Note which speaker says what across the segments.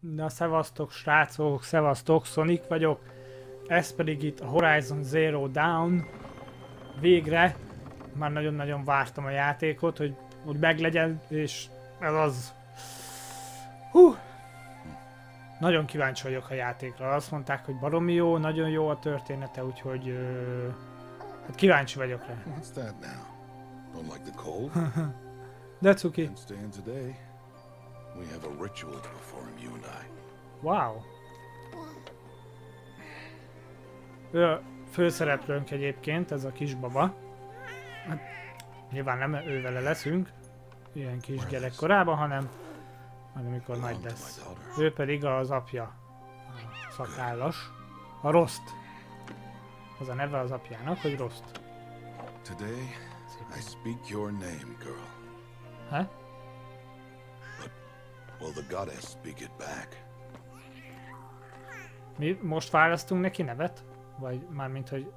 Speaker 1: Na, szevasztok srácok, szevasztok, Sonic vagyok. Ez pedig itt a Horizon Zero Dawn. Végre, már nagyon-nagyon vártam a játékot, hogy, hogy meglegyen, és ez az. Hú! Nagyon kíváncsi vagyok a játékra. Azt mondták, hogy baromi jó, nagyon jó a története, úgyhogy... Ö, hát kíváncsi vagyok rá.
Speaker 2: What's that now? Don't like the cold?
Speaker 1: De cuki.
Speaker 2: We have a ritual to perform, you and I.
Speaker 1: Wow. Ő a főszereplőnk egyébként, ez a kisbaba. Hát, nyilván nem ő vele leszünk, ilyen kis gyerekkorában, hanem majd amikor nagy lesz. Ő pedig az apja, a szakállas, a Rost. Az a neve az apjának, hogy Rost.
Speaker 2: Today, I speak your name, girl.
Speaker 1: Ha?
Speaker 2: Will the goddess speak it back?
Speaker 1: Mi most választunk neki nevet? Vagy mármint, hogy...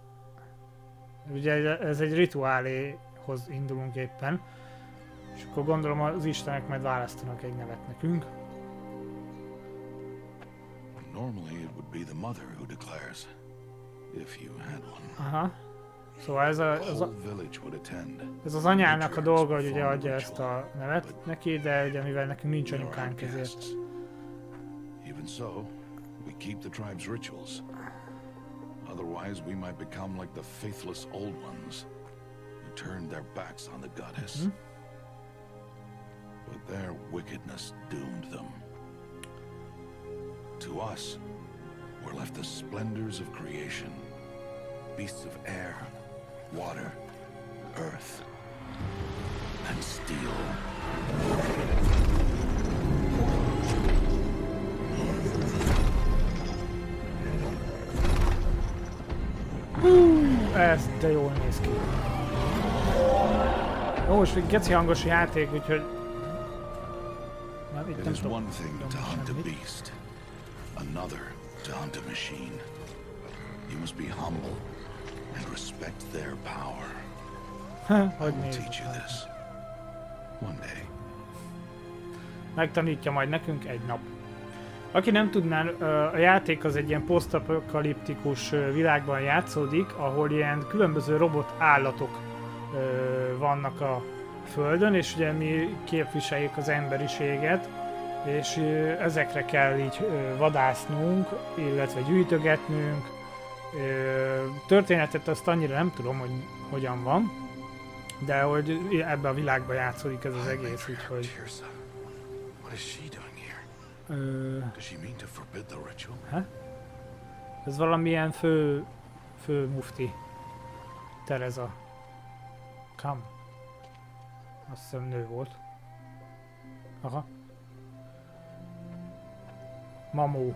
Speaker 1: Ugye ez egy rituáléhoz indulunk éppen. És akkor gondolom az istenek majd választanak egy nevet nekünk.
Speaker 2: Normally, it would be the mother who declares, if you had one.
Speaker 1: Aha. Szóval ez, a, az, a,
Speaker 2: whole village would attend.
Speaker 1: ez az anyának a dolga, hogy ugye adja ezt a nevet neki, de ugye mivel nekünk nincs anyukánk ezért.
Speaker 2: Even so, we keep the tribe's rituals. Otherwise, we might become like the faithless old ones who turned their backs on the goddess.
Speaker 1: Mhm.
Speaker 2: But their wickedness doomed them. To us, were left the splendors of creation beasts of air, water, earth, and steel.
Speaker 1: Ez de jól néz ki. Jó, most még geci hangos játék, úgyhogy... Nem, itt
Speaker 2: It
Speaker 1: nem
Speaker 2: is one thing to hunt a beast, another to hunt a machine. You must be humble and respect their power. I will teach you this. One day.
Speaker 1: Megtanítja majd nekünk egy nap. Aki nem tudná, a játék az egy ilyen posztapokaliptikus világban játszódik, ahol ilyen különböző robot állatok vannak a Földön, és ugye mi képviseljük az emberiséget, és ezekre kell így vadásznunk, illetve gyűjtögetnünk. Ö, Történetet azt annyira nem tudom, hogy hogyan van, de hogy ebbe a világba játszódik ez az egész, úgyhogy... Ö? Ez valamilyen fő, fő mufti. Tereza. Kam. Azt hiszem nő volt. Aha. Mamó.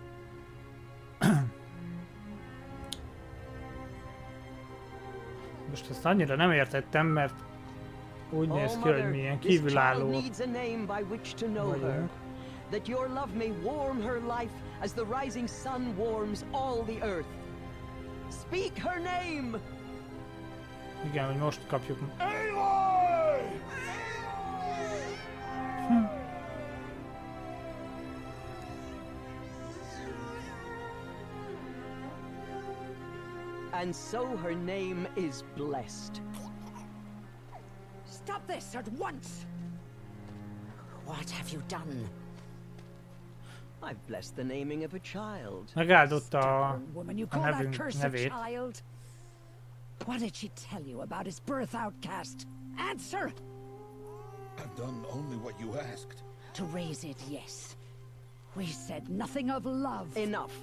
Speaker 1: Most ezt annyira nem értettem, mert úgy néz ki, hogy milyen kívülálló vagyunk.
Speaker 3: That your love may warm her life as the rising sun warms all the earth. Speak her name!
Speaker 1: Igen, hogy most kapjuk.
Speaker 3: And so her name is blessed.
Speaker 4: Stop this at once! What have you done?
Speaker 3: I've blessed the naming of a child.
Speaker 1: Megáldotta a,
Speaker 4: Stubborn woman, you
Speaker 1: a
Speaker 4: call that
Speaker 1: nevünk,
Speaker 4: curse a child? What did she tell you about his birth outcast? Answer!
Speaker 2: I've done only what you asked.
Speaker 4: To raise it, yes. We said nothing of love.
Speaker 3: Enough.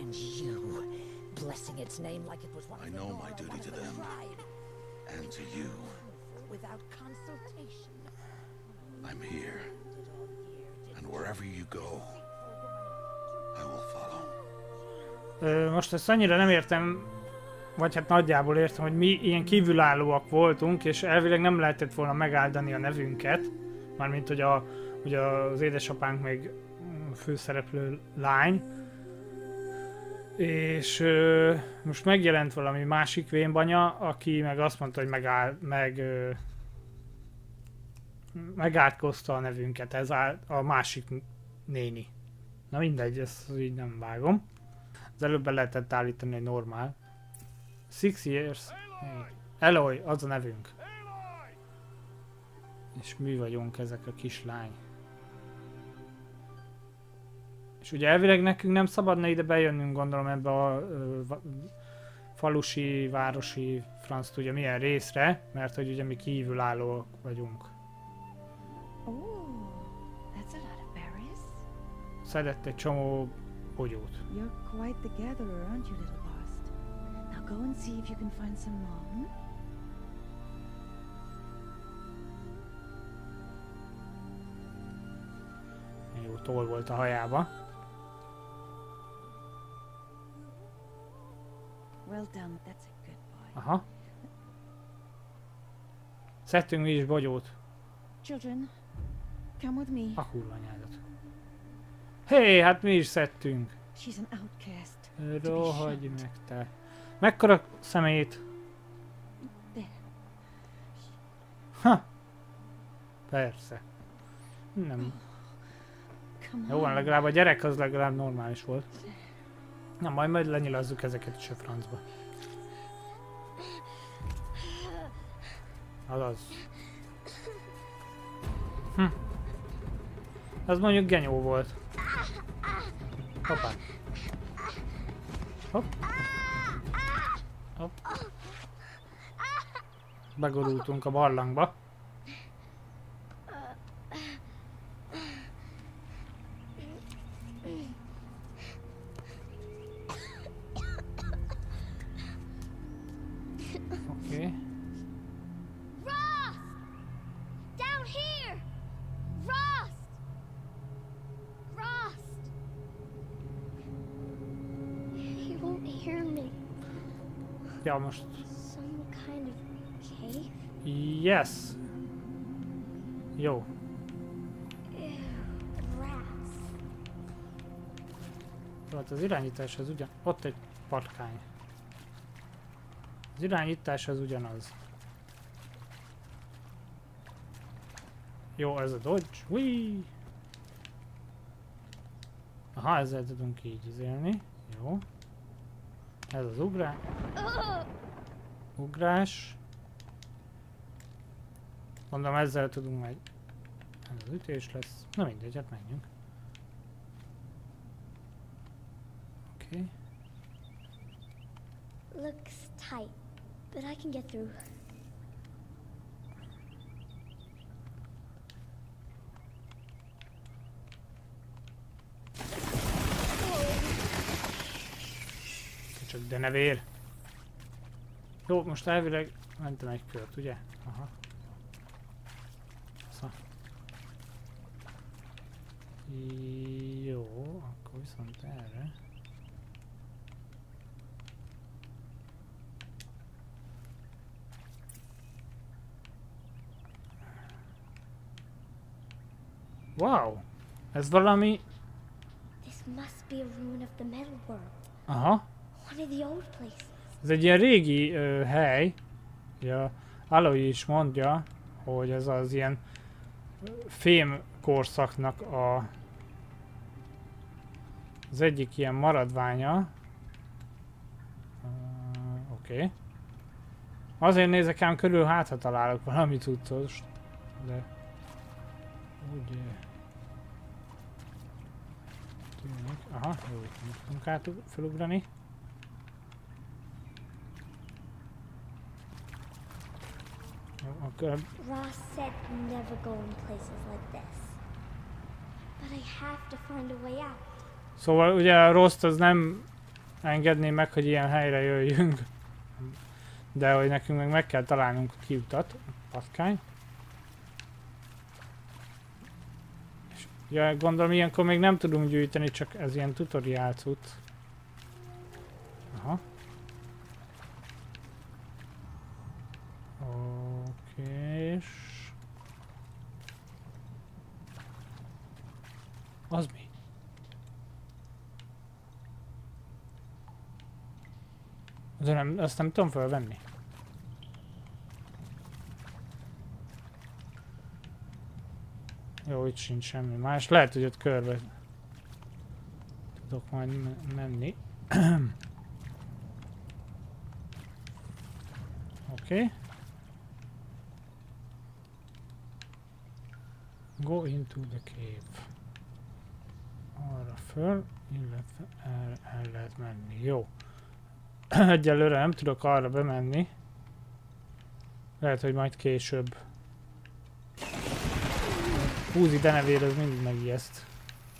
Speaker 4: And you, blessing its name like it was one
Speaker 2: I know my duty to
Speaker 4: the
Speaker 2: them.
Speaker 4: tribe.
Speaker 2: And to you,
Speaker 4: Without consultation.
Speaker 2: I'm here. And wherever
Speaker 5: you go, I will follow.
Speaker 1: Ö, most ezt annyira nem értem, vagy hát nagyjából értem, hogy mi ilyen kívülállóak voltunk, és elvileg nem lehetett volna megáldani a nevünket, mármint hogy a, ugye az édesapánk még főszereplő lány, és ö, most megjelent valami másik vénbanya, aki meg azt mondta, hogy megáll, meg ö, megátkozta a nevünket, ez a, a másik néni. Na mindegy, ezt így nem vágom. Az előbb be lehetett állítani, hogy normál. Six years. Eloy, az a nevünk. És mi vagyunk ezek a kislány. És ugye elvileg nekünk nem szabadna ide bejönnünk, gondolom ebbe a ö, falusi, városi, franc tudja milyen részre, mert hogy ugye mi kívülállóak vagyunk.
Speaker 6: Oh.
Speaker 1: Szedett egy csomó bogyót.
Speaker 6: You're quite the gatherer, aren't you, little Bast? Now go and see if you can find some more. Hmm?
Speaker 1: Jó toll volt a hajába.
Speaker 6: Well done. That's a good boy.
Speaker 1: Aha. Szedtünk mi is bogyót.
Speaker 6: Children, come with me.
Speaker 1: A kurvanyádat. Hé, hey, hát mi is szedtünk.
Speaker 6: She's an outcast.
Speaker 1: Rohagy meg te. Mekkora szemét. Ha. Persze. Nem.
Speaker 6: Come
Speaker 1: Jó van, legalább a gyerek az legalább normális volt. Na, majd majd lenyilazzuk ezeket is a francba. Azaz. Hm. Az mondjuk genyó volt. Hoppá. Hopp. Hopp. Begorultunk a barlangba. Yes. Jó. Hát az irányítás az ugyan... Ott egy patkány. Az irányítás az ugyanaz. Jó, ez a dodge. Ui! Aha, ezzel tudunk így izélni. Jó. Ez az ugrás. Ugrás. Mondom, ezzel tudunk meg... Ez az ütés lesz. Na mindegy, hát menjünk. Oké. Okay.
Speaker 7: Looks tight, but I can get through.
Speaker 1: Csak de ne vér. Jó, most elvileg mentem egy kört, ugye? Aha. Jó, akkor viszont erre. Wow! Ez valami...
Speaker 7: This must be a ruin of the metal world.
Speaker 1: Aha.
Speaker 7: One of the old places.
Speaker 1: Ez egy ilyen régi ö, hely. Ja, Aloy is mondja, hogy ez az ilyen fém korszaknak a az egyik ilyen maradványa. Uh, Oké. Okay. Azért nézek ám körül, hát ha találok valami cuccos, de úgy tűnik. Aha, jó, nem tudunk át felugrani. Jó,
Speaker 7: Ross said never go in places like this. But I have to find a way out.
Speaker 1: Szóval ugye a Rost az nem engedné meg, hogy ilyen helyre jöjjünk. De hogy nekünk meg meg kell találnunk a kiutat. Patkány. És Ja, gondolom ilyenkor még nem tudunk gyűjteni, csak ez ilyen tutoriál cucc. Aha. Oké, és... Az mi? De nem, azt nem tudom felvenni. Jó, itt sincs semmi más. Lehet, hogy ott körbe tudok majd me- menni. Oké. Okay. Go into the cave. Arra föl, illetve el, el lehet menni. Jó. Egyelőre nem tudok arra bemenni. Lehet, hogy majd később. Húzi denevér, az mindig megijeszt.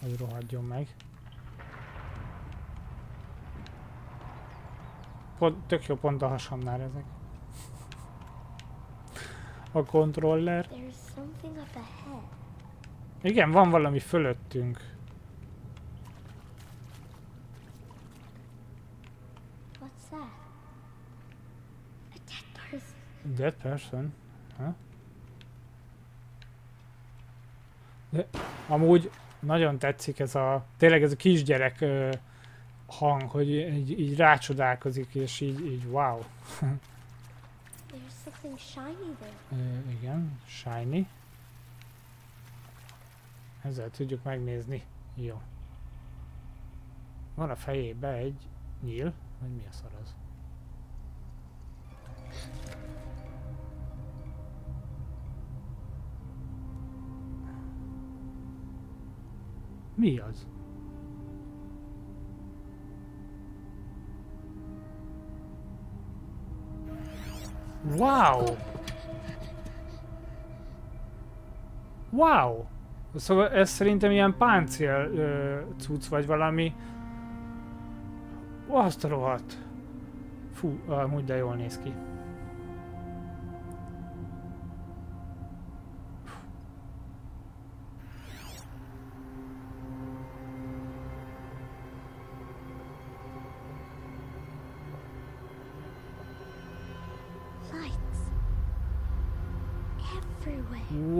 Speaker 1: Hogy rohadjon meg. Pont, tök jó pont a hasamnál ezek. A
Speaker 7: ahead.
Speaker 1: Igen, van valami fölöttünk.
Speaker 7: What's that? A dead person.
Speaker 1: Dead person? Ha? De amúgy nagyon tetszik ez a, tényleg ez a kisgyerek ö, hang, hogy így, így rácsodálkozik, és így, így wow. Ö, igen, shiny. Ezzel tudjuk megnézni. Jó. Van a fejébe egy nyíl, vagy mi a szar az? Mi az? Wow! Wow! Szóval ez szerintem ilyen páncél ö, cucc, vagy valami. Azt a rohadt. Fú, amúgy de jól néz ki.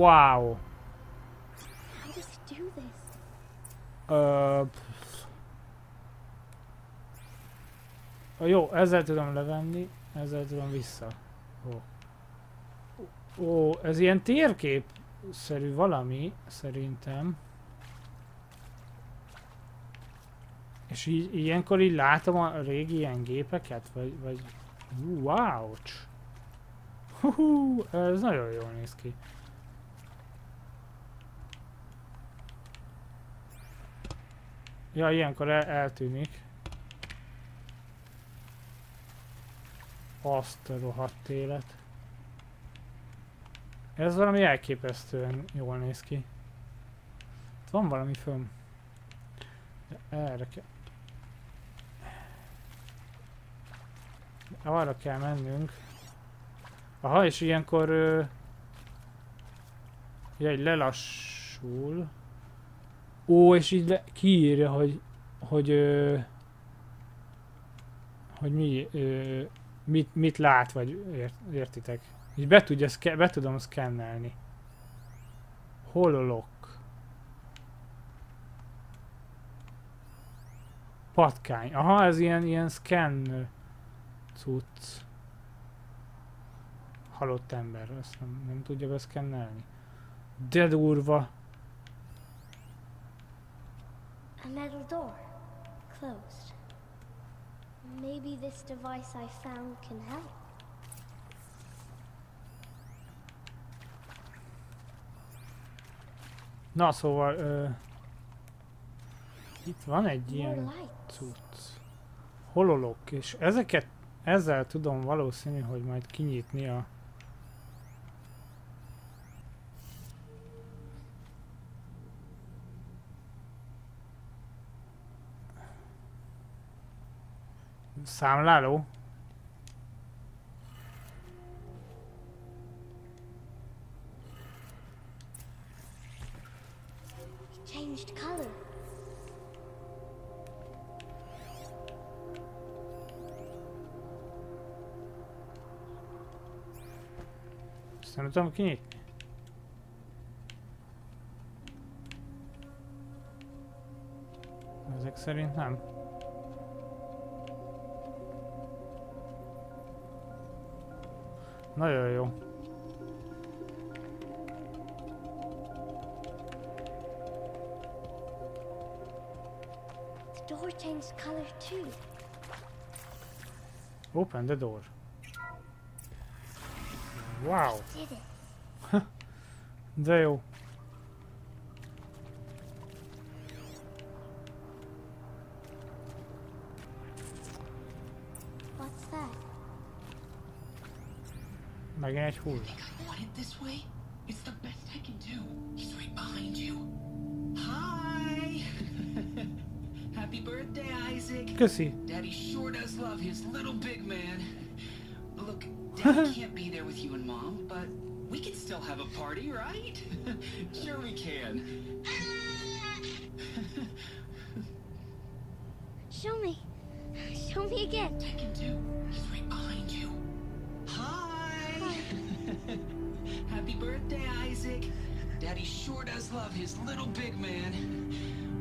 Speaker 1: Wow!
Speaker 7: How does it do this?
Speaker 1: Ö, jó, ezzel tudom levenni, ezzel tudom vissza. Ó. Ó, ez ilyen térkép-szerű valami, szerintem. És így, ilyenkor így látom a régi ilyen gépeket, vagy, vagy... Wow! Hú, ez nagyon jól néz ki. Ja, ilyenkor el, eltűnik. Azt a rohadt élet. Ez valami elképesztően jól néz ki. Itt van valami fönn. De Erre kell. Arra kell mennünk. Aha, és ilyenkor... Ö... Ja, lelassul. Ó, és így le, kiírja, hogy, hogy, ö, hogy mi, ö, mit, mit lát, vagy ért, értitek. Így be, tudja, be tudom szkennelni. Hololok. Patkány. Aha, ez ilyen, ilyen scan cucc. Halott ember, ezt nem, nem tudja beszkennelni. De durva.
Speaker 7: A metal door. Closed. Maybe this device I found can help.
Speaker 1: Na szóval, ö, itt van egy ilyen cucc. Hololok, és ezeket, ezzel tudom valószínű, hogy majd kinyitni a számláló.
Speaker 7: It changed too.
Speaker 1: Ezt nem tudom kinyitni. Ezek szerint nem. Nagyon jó.
Speaker 7: The door changed color too.
Speaker 1: Open the door. Wow,
Speaker 7: Did it?
Speaker 1: de jó. Megint egy hull.
Speaker 8: Want it this way? It's the best I can do. He's right behind you. Hi! Happy birthday, Isaac.
Speaker 1: Köszi.
Speaker 8: Daddy sure does love his little big man. Look, Daddy can't be there with you and Mom, but we can still have a party, right? sure we can.
Speaker 7: Show me.
Speaker 8: Does his little big man.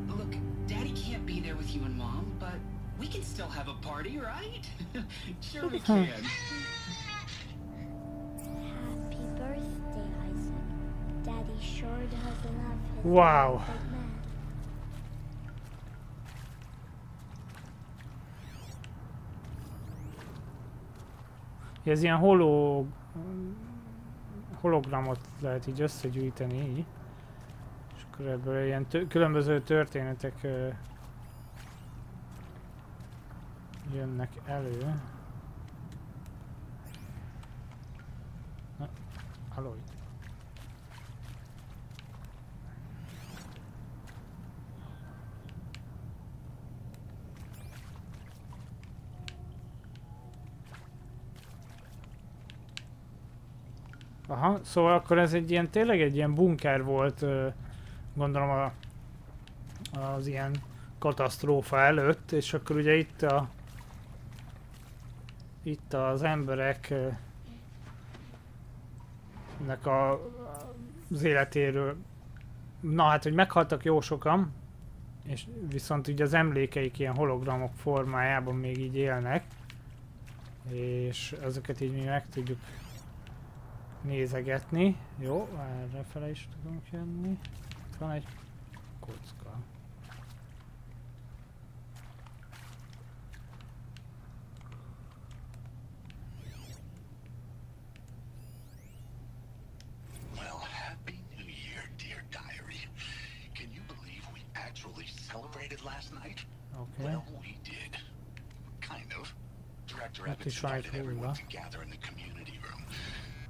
Speaker 8: Look, Daddy can't be there with you and Mom, but we can still have a party, right? sure we uh-huh. can.
Speaker 7: Happy birthday, Isaac. Daddy sure does love his
Speaker 1: Wow.
Speaker 7: big man.
Speaker 1: Ez ilyen holó... hologramot lehet így összegyűjteni így. Akkor ebből ilyen különböző történetek ö, jönnek elő. Na, Aloy. Aha, szóval akkor ez egy ilyen, tényleg egy ilyen bunker volt, ö, gondolom a, az ilyen katasztrófa előtt, és akkor ugye itt a itt az emberek ö, nek a, az életéről, na hát, hogy meghaltak jó sokan, és viszont ugye az emlékeik ilyen hologramok formájában még így élnek, és ezeket így mi meg tudjuk nézegetni. Jó, erre fele is tudunk jönni. Itt van egy kocka.
Speaker 5: Well, happy New Year, dear diary. Can you believe we actually celebrated last night?
Speaker 1: Oké.
Speaker 5: Well, we did. Kind of. Director
Speaker 1: What
Speaker 5: Evans
Speaker 1: is right
Speaker 5: invited everyone
Speaker 1: here?
Speaker 5: to gather in the community room.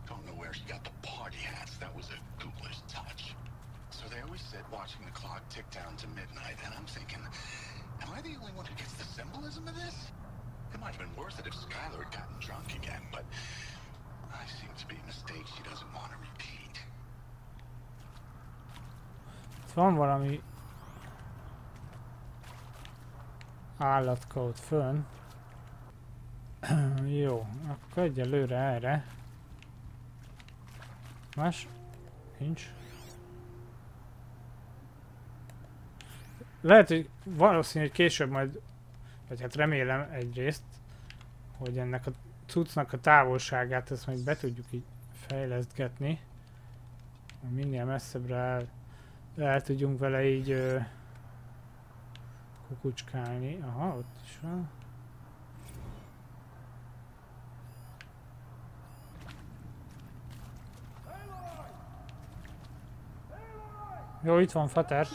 Speaker 5: Don't know where she got the party hats. That was a sit watching the clock tick down to midnight, and I'm thinking, am I the only one who gets the symbolism of this? It might have been worth it if Skylar had gotten drunk again, but I seem to be a mistake she doesn't want to repeat.
Speaker 1: Van valami állatka ott fönn. Jó, akkor egyelőre erre. Más? Nincs. Lehet, hogy valószínű, hogy később majd, vagy hát remélem egyrészt, hogy ennek a cuccnak a távolságát ezt majd be tudjuk így fejlesztgetni. Minél messzebbre el, el tudjunk vele így ö, kukucskálni. Aha, ott is van. Jó, itt van Fater.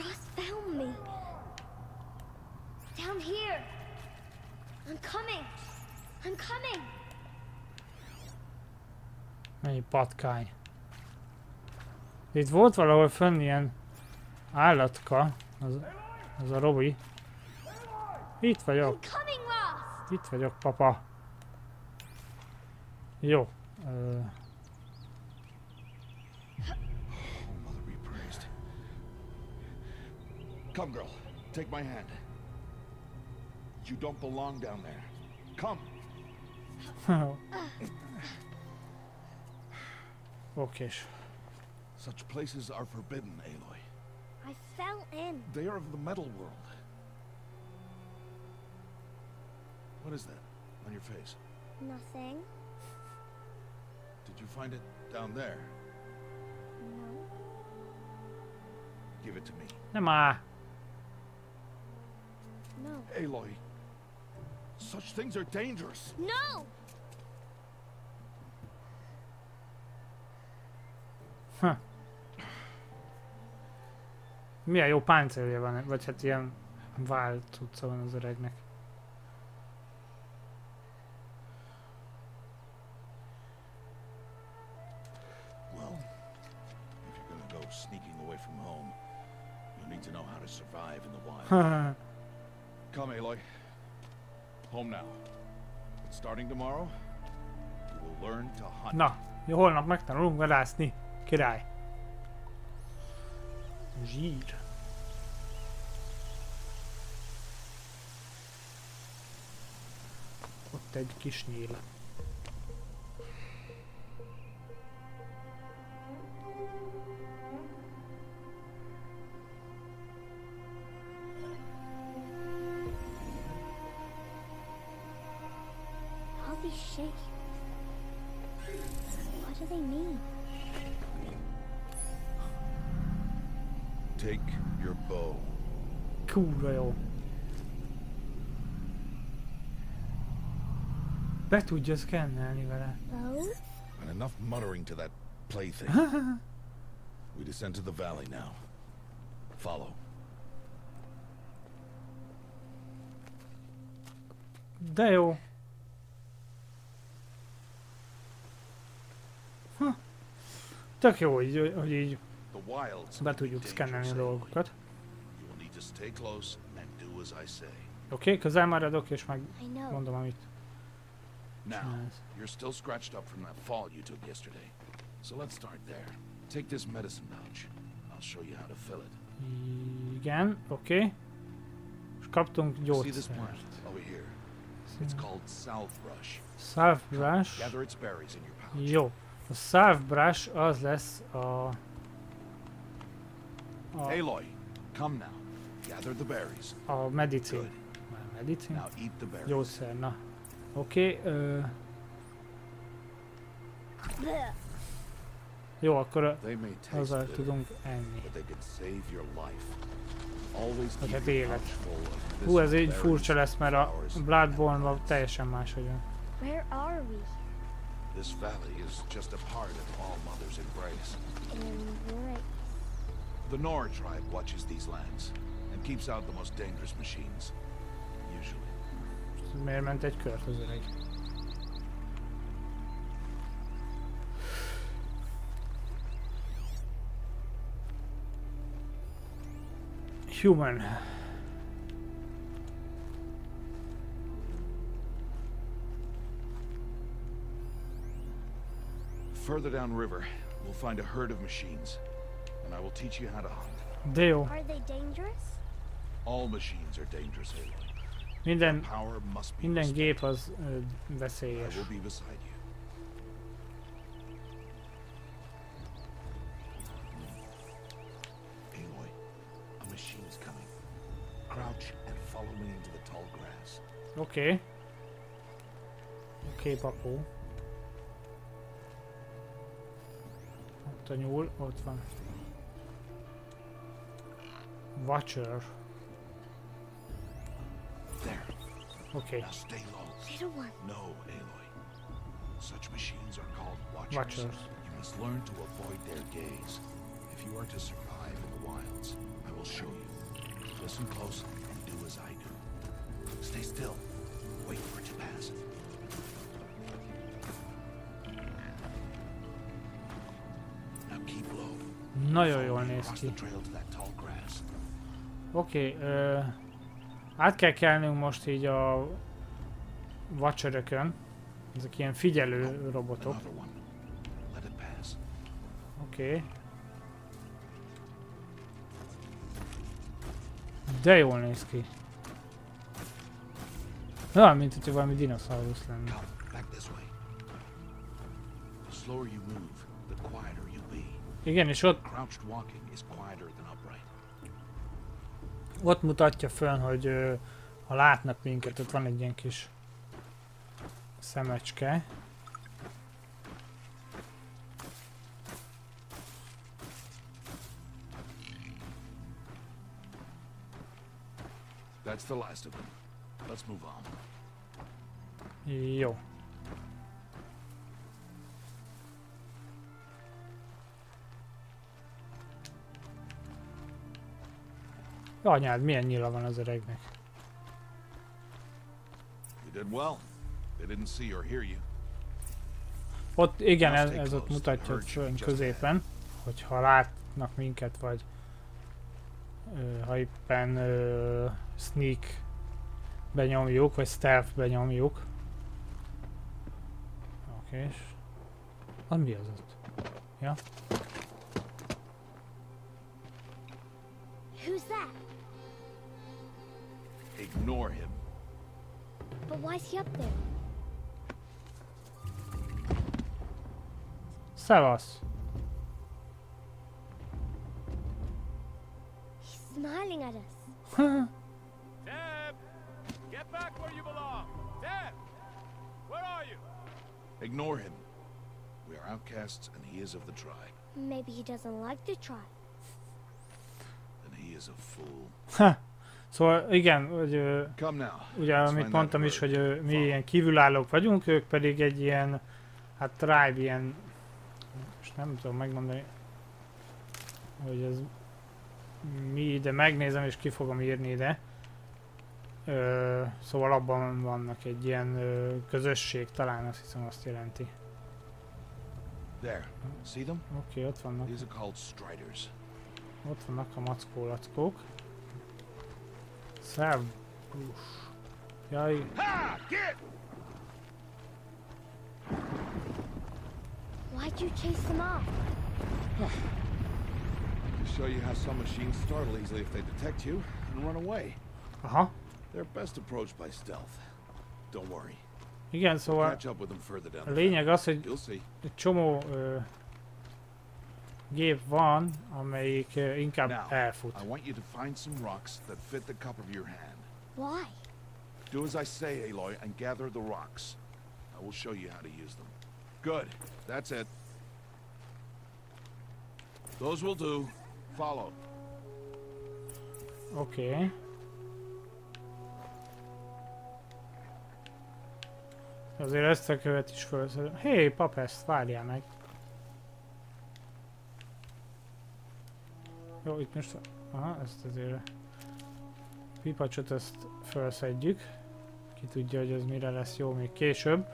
Speaker 7: Ross found me. Down here. I'm coming. I'm coming.
Speaker 1: Mennyi patkány. Itt volt valahol fönn ilyen állatka, az, az a Robi. Itt vagyok, itt vagyok, papa. Jó. Ö.
Speaker 2: Come, girl. Take my hand. You don't belong down there. Come.
Speaker 1: Okés.
Speaker 2: Such places are forbidden, Aloy.
Speaker 7: I fell in.
Speaker 2: They are of the metal world. What is that on your face?
Speaker 7: Nothing.
Speaker 2: Did you find it down there?
Speaker 7: No.
Speaker 2: Give it to me.
Speaker 1: Nem á.
Speaker 7: No.
Speaker 2: Aloy. Such things are dangerous.
Speaker 7: No!
Speaker 1: Ha. Milyen jó páncélja van, vagy hát ilyen vált cucca van az öregnek.
Speaker 2: Well, if you're gonna go sneaking away from home, you'll need to know how to survive in the wild.
Speaker 1: Na, holnap megtanulunk vadászni. Király. Zsír. Ott egy kis nyíl.
Speaker 2: Take your bow.
Speaker 1: Kurva jó. Be tudja szkennelni vele.
Speaker 7: Bow?
Speaker 2: And enough muttering to that plaything. we descend to the valley now. Follow.
Speaker 1: Dale. jó. Ha. Tök jó, hogy, hogy így
Speaker 2: The wilds
Speaker 1: be tudjuk szkennelni a dolgokat. Oké, okay, közel maradok és meg mondom, amit
Speaker 2: Now, you're still scratched up from that fall you took yesterday. So let's start there. Take this medicine pouch. I'll show you how to fill it.
Speaker 1: Igen, oké. Okay. És kaptunk gyógyszert.
Speaker 2: plant over here? It's called salve brush.
Speaker 1: Salve brush.
Speaker 2: Gather its berries in your pouch.
Speaker 1: Jó. A salve brush az lesz a... A,
Speaker 2: Aloy, come now. Gather the berries.
Speaker 1: a medicin.
Speaker 2: Good.
Speaker 1: Már medicin?
Speaker 2: Now eat the berries.
Speaker 1: Gyógyszer, na. Oké, okay, ö, jó, akkor ö,
Speaker 2: They may taste
Speaker 1: azzal
Speaker 2: bitter,
Speaker 1: tudunk enni.
Speaker 2: but they could save your life. Always
Speaker 1: Hogy
Speaker 2: keep
Speaker 1: hát élet. Hú, ez
Speaker 2: this
Speaker 1: így furcsa lesz, mert a
Speaker 2: and
Speaker 1: Bloodborne-ban
Speaker 2: plants.
Speaker 1: teljesen máshogy van.
Speaker 7: Where are we?
Speaker 2: This valley is just a part of All Mother's embrace.
Speaker 7: Embrace.
Speaker 2: The Nora tribe watches these lands and keeps out the most dangerous machines. Usually.
Speaker 1: Miért ment egy kört az öreg? Human.
Speaker 2: Further downriver, we'll find a herd of machines, and I will teach you how to hunt.
Speaker 1: De jó.
Speaker 7: Are they dangerous?
Speaker 2: All machines are dangerous, Aloy.
Speaker 1: Minden,
Speaker 2: Power must be
Speaker 1: minden
Speaker 2: respected.
Speaker 1: gép az ö,
Speaker 2: I
Speaker 1: veszélyes.
Speaker 2: will be beside you. Aloy, a machine's coming. Crouch and follow me into the tall grass.
Speaker 1: Okay. Oké, okay, papó. Ott a nyúl, ott van. Watcher.
Speaker 2: There.
Speaker 1: Okay.
Speaker 2: Now stay low.
Speaker 7: Little one.
Speaker 2: No, Aloy. Such machines are called watchers.
Speaker 1: Watchers.
Speaker 2: You must learn to avoid their gaze. If you are to survive in the wilds, I will show you. Listen close and do as I do. Stay still. Wait for it to pass. Now keep low.
Speaker 1: Nagyon
Speaker 2: Follow
Speaker 1: jól
Speaker 2: me
Speaker 1: néz
Speaker 2: across
Speaker 1: ki. Oké, okay, át kell kelnünk most így a vacsorökön. Ezek ilyen figyelő robotok. Oké. Okay. De jól néz ki. Na, mint hogyha valami dinoszaurusz lenne. Igen, és ott,
Speaker 2: Crouched walking is quieter than upright.
Speaker 1: Ott mutatja föl, hogy ha látnak minket, ott van egy ilyen kis szemecske.
Speaker 2: That's the last of them. Let's move on.
Speaker 1: Jó. Anyád, milyen nyila van az öregnek.
Speaker 2: You did well. They didn't see or hear you.
Speaker 1: Ott, igen, ez, ez ott mutatja fönn középen, hogy ha látnak minket, vagy ö, ha éppen ö, sneak benyomjuk, vagy stealth benyomjuk. Oké, és... Az mi az ott? Ja?
Speaker 2: Ignore him.
Speaker 7: But why is he up there?
Speaker 1: Szevasz!
Speaker 7: He's smiling at us.
Speaker 9: Deb! Get back where you belong! Deb! Where are you?
Speaker 2: Ignore him. We are outcasts and he is of the tribe.
Speaker 7: Maybe he doesn't like the tribe.
Speaker 2: Then he is a fool.
Speaker 1: Ha! Szóval igen, hogy ugye amit mondtam is, hogy mi ilyen kívülállók vagyunk, ők pedig egy ilyen, hát tribe, ilyen, most nem tudom megmondani, hogy ez mi, de megnézem és ki fogom írni ide. Ö, szóval abban vannak egy ilyen ö, közösség, talán azt hiszem azt jelenti.
Speaker 2: There. See them?
Speaker 1: Oké, ott vannak,
Speaker 2: These are called striders.
Speaker 1: ott vannak a mackó lackók. Szervus. Jaj,
Speaker 2: Ha! Get!
Speaker 7: Why'd you chase them off?
Speaker 2: To show you how some machines startle easily if they detect you and run away.
Speaker 1: aha.
Speaker 2: They're best approached by stealth. Don't worry.
Speaker 1: Igen, szóval
Speaker 2: Catch up with them further down
Speaker 1: a
Speaker 2: the
Speaker 1: lényeg az, hogy
Speaker 2: You'll see.
Speaker 1: egy csomó ö, gép van, amelyik ö, inkább
Speaker 2: Now,
Speaker 1: elfut.
Speaker 2: I want you to find some rocks that fit the cup of your hand.
Speaker 7: Why?
Speaker 2: Do as I say, Aloy, and gather the rocks. I will show you how to use them. Good. That's it. Those will do. Follow.
Speaker 1: Okay. Azért ezt a követ is felszedem. Hé, hey, papest, várjál meg. Jó, itt most... Aha, ezt azért... Pipacsot ezt felszedjük. Ki tudja, hogy ez mire lesz jó még később.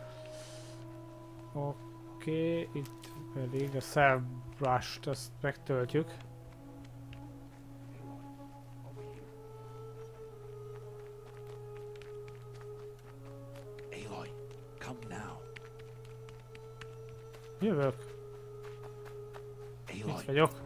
Speaker 1: Oké, okay, itt pedig a Self Brush-t azt megtöltjük.
Speaker 2: Aloy, come now.
Speaker 1: Jövök, itt vagyok.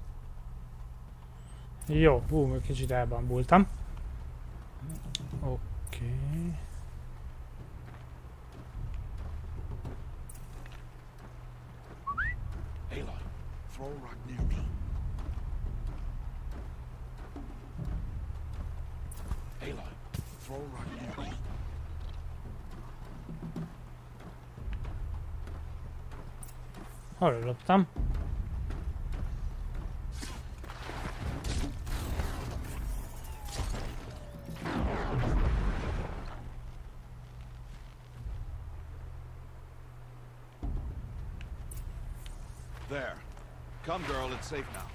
Speaker 1: Jó, hú, kicsit elbambultam. Oké. Okay.
Speaker 2: Aloy, throw a rock near me. Aloy, throw a rock near me.
Speaker 1: Hol loptam?
Speaker 2: There. Come, girl, it's safe now.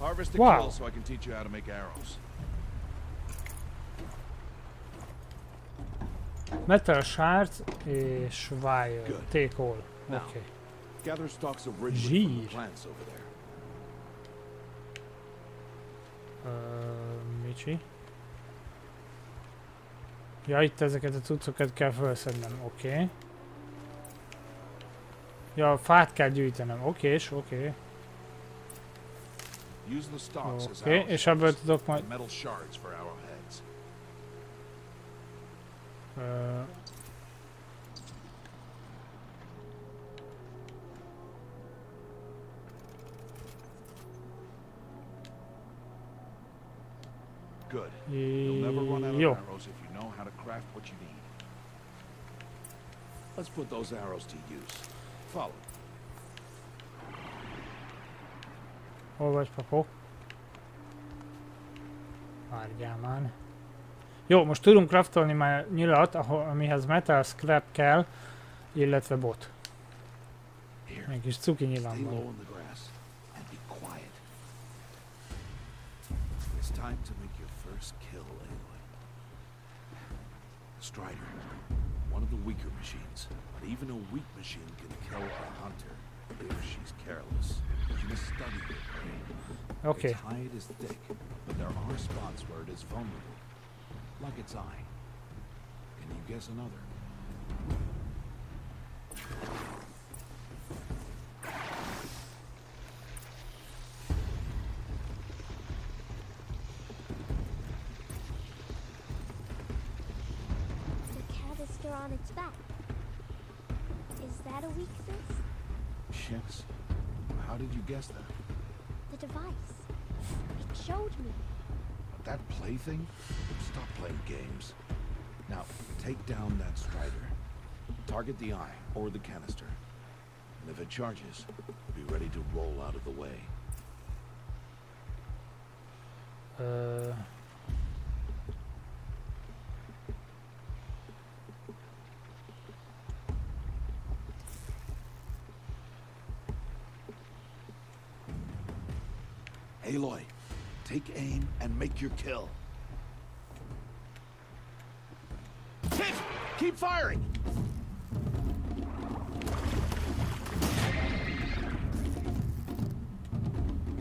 Speaker 2: Harvest a
Speaker 1: Wow.
Speaker 2: kill so I can teach you how to make arrows.
Speaker 1: Metal shards és wire.
Speaker 2: Good.
Speaker 1: Take all.
Speaker 2: Now.
Speaker 1: Oké.
Speaker 2: Gather stalks of
Speaker 1: Zsír.
Speaker 2: the plants over there.
Speaker 1: Uh, Micsi. Ja, itt ezeket a cuccokat kell felszednem, oké. Okay. Ja, fát kell gyűjtenem, oké, és oké. Oké, és ebből tudok majd... Uh,
Speaker 2: Good. You'll never run out of
Speaker 1: jó.
Speaker 2: arrows if you know how to craft what you need. Let's put those arrows to use. Follow.
Speaker 1: Hol vagy, papó? Várjál már. Jó, most tudunk craftolni már nyilat, ahol, amihez metal scrap kell, illetve bot. Egy kis cuki
Speaker 2: low
Speaker 1: van.
Speaker 2: time to make your first kill, Aloy. Strider, one of the weaker machines, even a weak machine can kill a hunter if she's careless. You must study prey.
Speaker 1: Oké,
Speaker 2: Its hide is thick, but there are spots where it is vulnerable, like its eye. Can you guess another?
Speaker 7: That
Speaker 2: plaything? Stop playing games. Now, take down that strider. Target the eye or the canister. And if it charges, be ready to roll out of the way.
Speaker 1: uh,
Speaker 2: Aloy, take aim and make your kill. Hit! Keep firing!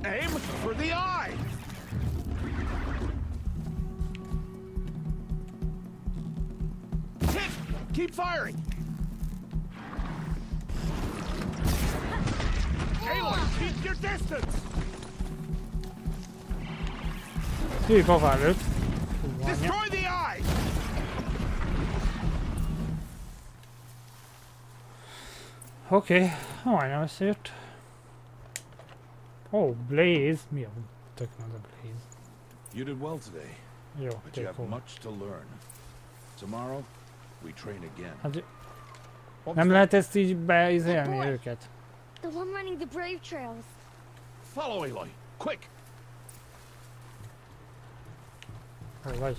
Speaker 2: Aim for the eye! Hit! Keep firing! Aloy, keep your distance!
Speaker 1: Hű, pofán lőtt. Oké, okay. majdnem összejött. Oh, Blaze. Mi a tök az a Blaze?
Speaker 2: You did well today,
Speaker 1: Jó,
Speaker 2: but you have much to learn. Tomorrow, we train again.
Speaker 1: Hát, nem lehet ezt így beizélni
Speaker 7: boy.
Speaker 1: őket?
Speaker 7: The one running the brave trails.
Speaker 2: Follow Aloy, quick!
Speaker 1: Hol vagy?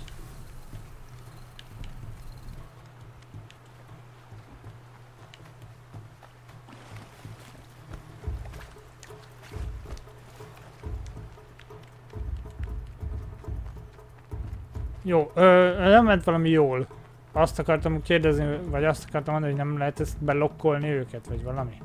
Speaker 1: Jó, ö, nem ment valami jól. Azt akartam kérdezni, vagy azt akartam mondani, hogy nem lehet ezt belokkolni őket, vagy valami.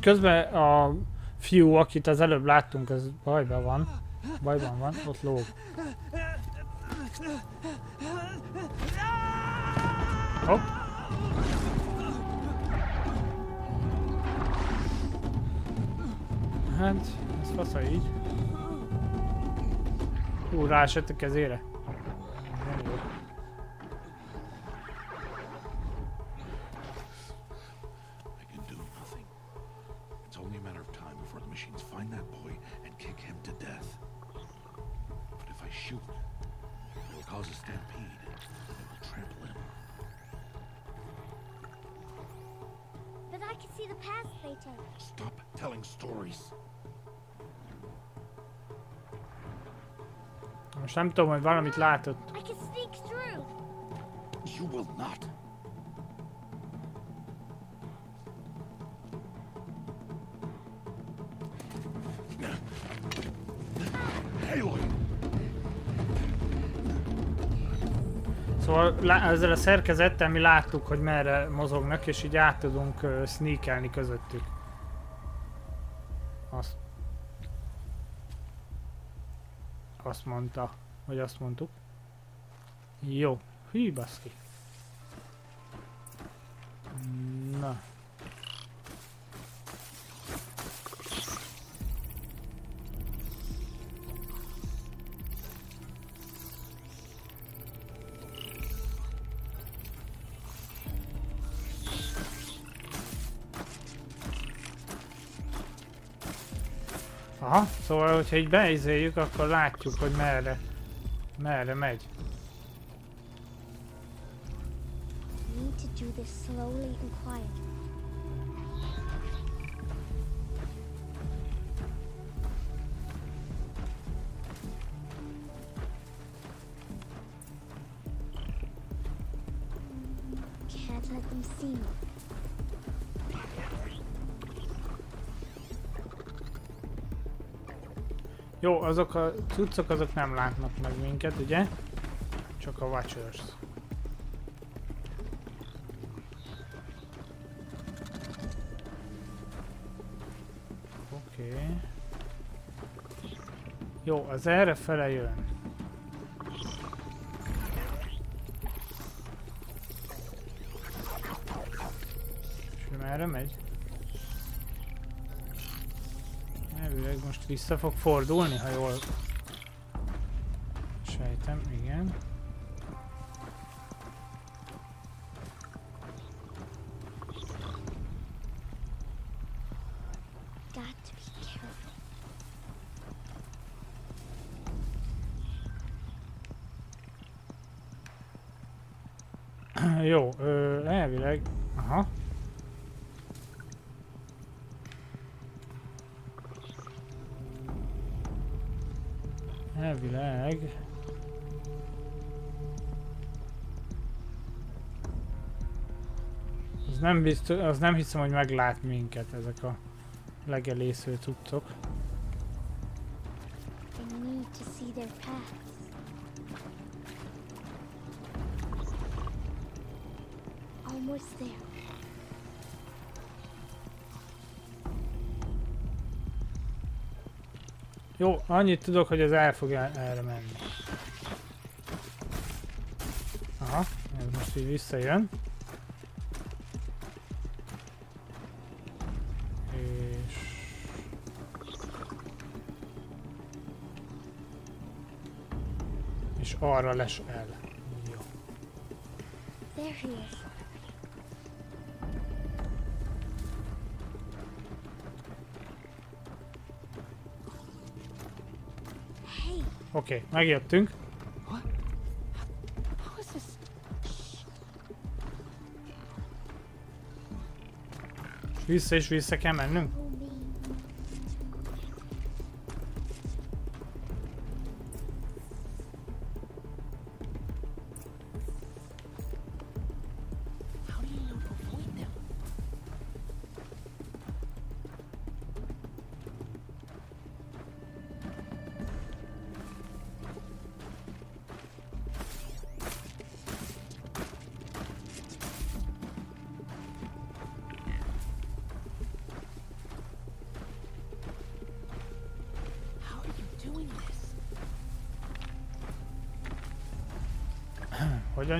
Speaker 1: Közben a fiú, akit az előbb láttunk, az bajban van. Bajban van, ott lóg. Hopp. Hát, ez fasza így. Hú, ráesett a kezére. Most nem tudom, hogy valamit látott.
Speaker 2: You will not.
Speaker 1: Szóval ezzel a szerkezettel mi láttuk, hogy merre mozognak, és így át tudunk uh, sneakelni közöttük. Azt mondta, vagy azt mondtuk. Jó. Hű, baszki. Na. Szóval, hogyha így beizéljük, akkor látjuk, hogy merre, merre megy.
Speaker 7: Need to do this slowly and quietly.
Speaker 1: Azok a cuccok azok nem látnak meg minket, ugye? Csak a Watchers. Oké. Okay. Jó, az erre fele jön. És ő merre megy? Elvileg most vissza fog fordulni, ha jól nem biztos, az nem hiszem, hogy meglát minket ezek a legelésző cuccok.
Speaker 7: Almost there.
Speaker 1: Jó, annyit tudok, hogy ez el fog erre menni. Aha, ez most így visszajön. Arra les el. Jó.
Speaker 7: There he is. Hey,
Speaker 1: Oké, okay, megjöttünk. És vissza és vissza kell mennünk.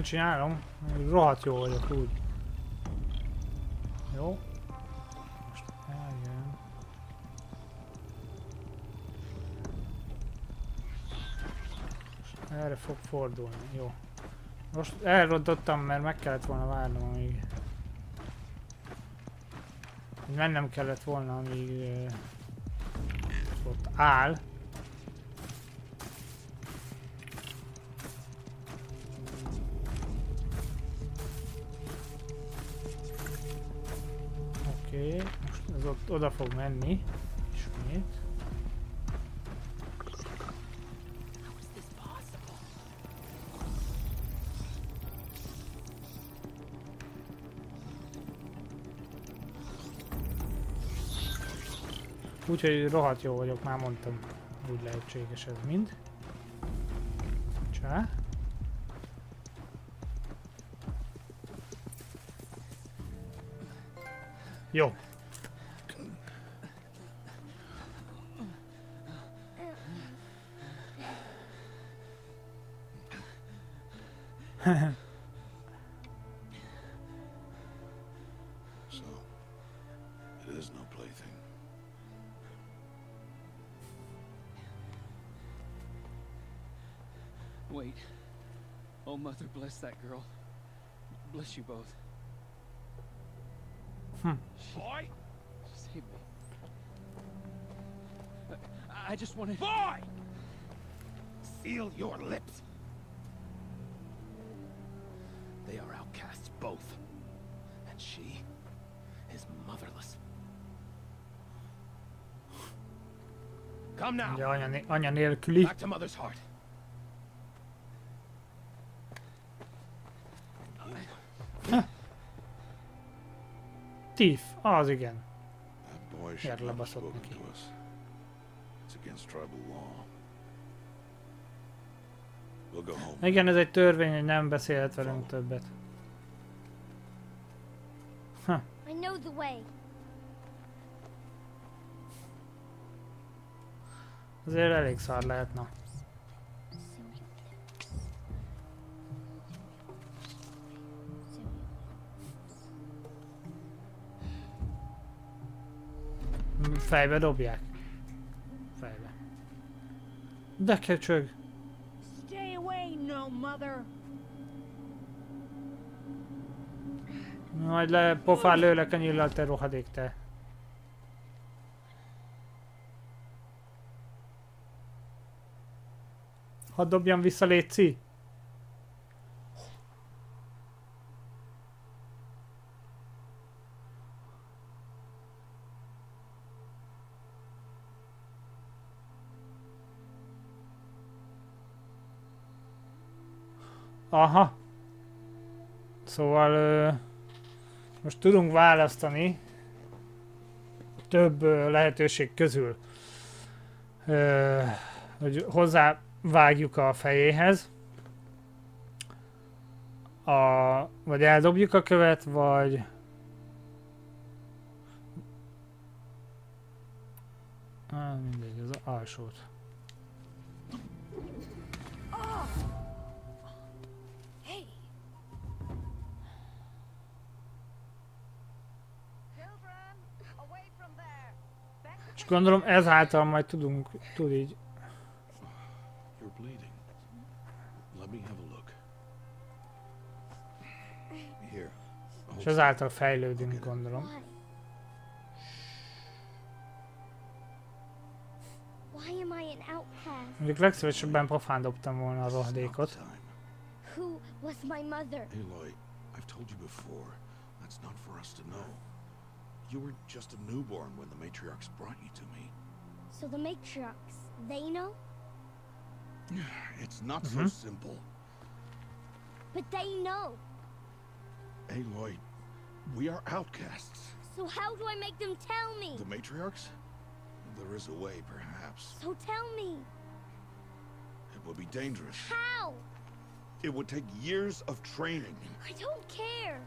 Speaker 1: Hogyan csinálom? Rohadt jó vagyok úgy. Jó. Most eljön. Most erre fog fordulni. Jó. Most elrontottam, mert meg kellett volna várnom, amíg... Mennem kellett volna, amíg... Uh, ott áll. Oké. Okay. most ez ott oda fog menni. Ismét. Úgyhogy rohadt jó vagyok, már mondtam. Úgy lehetséges ez mind. Csá. Jó.
Speaker 2: So, it is no plaything.
Speaker 8: Wait. Oh, Mother, bless that girl. Bless you both.
Speaker 9: Boy!
Speaker 8: Save me. I, I just wanted.
Speaker 9: Boy! Seal your lips. They are outcasts, both. And she is motherless. Come now.
Speaker 1: Ugye anya, né- anya nélküli.
Speaker 9: Back to mother's heart.
Speaker 1: Tiff, az igen.
Speaker 2: That boy should
Speaker 1: Miért lebaszott
Speaker 2: spoken
Speaker 1: neki?
Speaker 2: to us. It's against tribal law. We'll go home.
Speaker 1: Igen, ez egy törvény, hogy nem beszélhet velünk többet.
Speaker 7: I know the way.
Speaker 1: Azért elég szar lehet, Fejbe dobják. Fejbe. De köcsög.
Speaker 4: Stay away, no mother.
Speaker 1: Majd le pofán lőlek a nyillal, te rohadék te. Hadd dobjam vissza, Léci. Aha. Szóval... Ö, most tudunk választani több ö, lehetőség közül, ö, hogy hozzá vágjuk a fejéhez, a, vagy eldobjuk a követ, vagy Ah, mindegy, az alsót. Gondolom ezáltal majd tudunk, tud így.
Speaker 2: You're bleeding. Let me have a look. Here.
Speaker 1: És ezáltal fejlődünk, gondolom. Mondjuk legszívesebben pofán dobtam volna a rohadékot.
Speaker 2: the time.
Speaker 7: Who was my mother?
Speaker 2: Aloy, I've told you before. That's not for us to know. You were just a newborn when the matriarchs brought you to me.
Speaker 7: So the matriarchs, they know?
Speaker 2: It's not so
Speaker 1: Mhm.
Speaker 2: simple.
Speaker 7: But they know.
Speaker 2: Aloy, we are outcasts.
Speaker 7: So how do I make them tell me?
Speaker 2: The matriarchs? There is a way, perhaps.
Speaker 7: So tell me.
Speaker 2: It would be dangerous.
Speaker 7: How?
Speaker 2: It would take years of training.
Speaker 7: I don't care.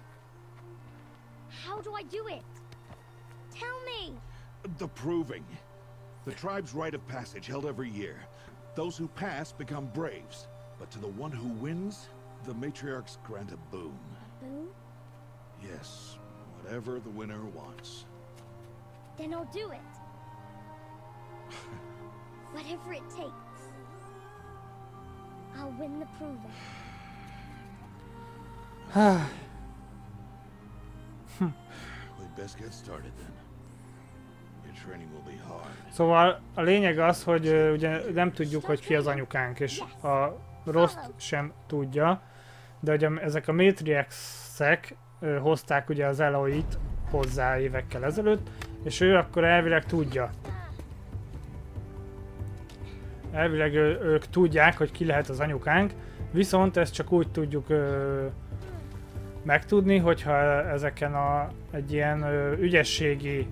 Speaker 7: How do I do it? Tell me.
Speaker 2: The proving. The tribe's rite of passage held every year. Those who pass become braves. But to the one who wins, the matriarchs grant a boon.
Speaker 7: Boo?
Speaker 2: Yes, whatever the winner wants.
Speaker 7: Then I'll do it. Whatever it takes. I'll win the proving.
Speaker 2: We'd best get started then.
Speaker 1: Szóval a lényeg az, hogy ö, ugye nem tudjuk, hogy ki az anyukánk, és a Rost sem tudja, de hogy a, ezek a Matriarchs-ek ö, hozták ugye az Eloit hozzá évekkel ezelőtt, és ő akkor elvileg tudja. Elvileg ő, ők tudják, hogy ki lehet az anyukánk, viszont ezt csak úgy tudjuk ö, megtudni, hogyha ezeken a, egy ilyen ö, ügyességi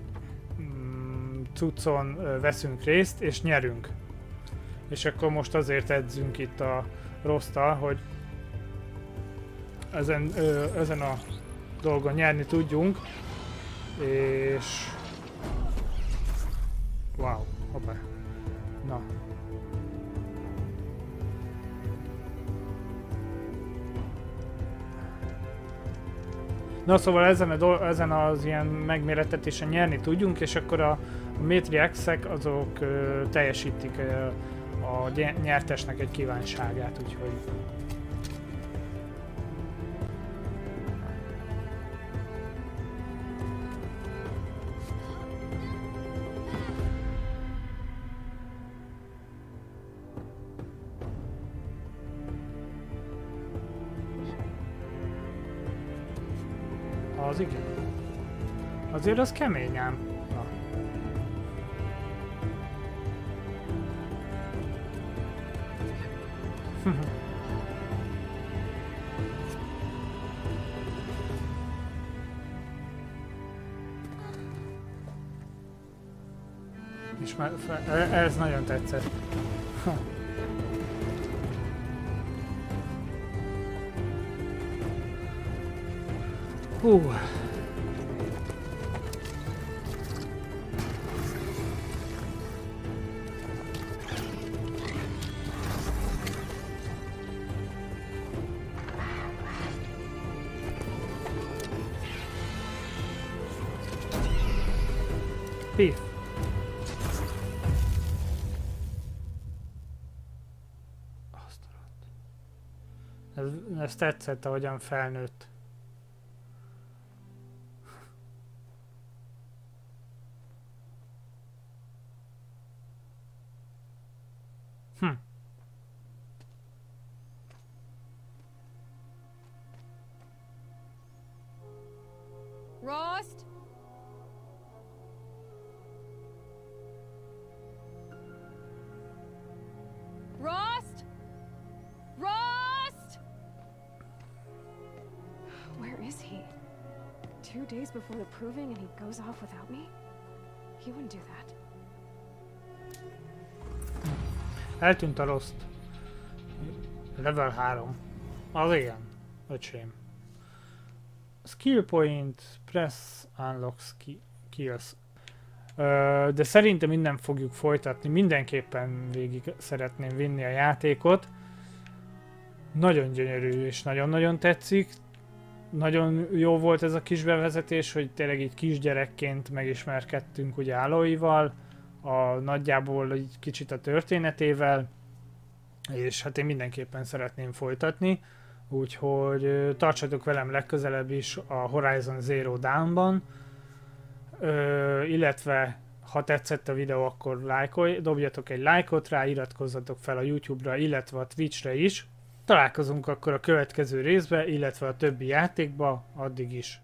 Speaker 1: cuccon veszünk részt, és nyerünk. És akkor most azért edzünk itt a rosztal, hogy ezen, ö, ezen a dolgon nyerni tudjunk, és... Wow, hoppá. Na. Na szóval ezen, a ezen az ilyen megmérettetésen nyerni tudjunk, és akkor a, a Matrixek azok ö, teljesítik ö, a nyertesnek egy kívánságát, úgyhogy... Az igen. Azért az kemény ám. Ez nagyon tetszett. Ha. Hú. Tetszett, ahogyan felnőtt.
Speaker 10: Days before the proving and he goes off without me? He wouldn't do that.
Speaker 1: Eltűnt a Lost. Level 3. Az igen. Öcsém. Skill point, press, unlock ski, kills. De szerintem innen fogjuk folytatni. Mindenképpen végig szeretném vinni a játékot. Nagyon gyönyörű és nagyon-nagyon tetszik. Nagyon jó volt ez a kis bevezetés, hogy tényleg így kisgyerekként megismerkedtünk ugye Aloival a nagyjából egy kicsit a történetével, és hát én mindenképpen szeretném folytatni, úgyhogy tartsatok velem legközelebb is a Horizon Zero Dawn-ban, illetve ha tetszett a videó, akkor lájkolj, dobjatok egy lájkot rá, iratkozzatok fel a YouTube-ra, illetve a Twitch-re is. Találkozunk akkor a következő részbe, illetve a többi játékba, addig is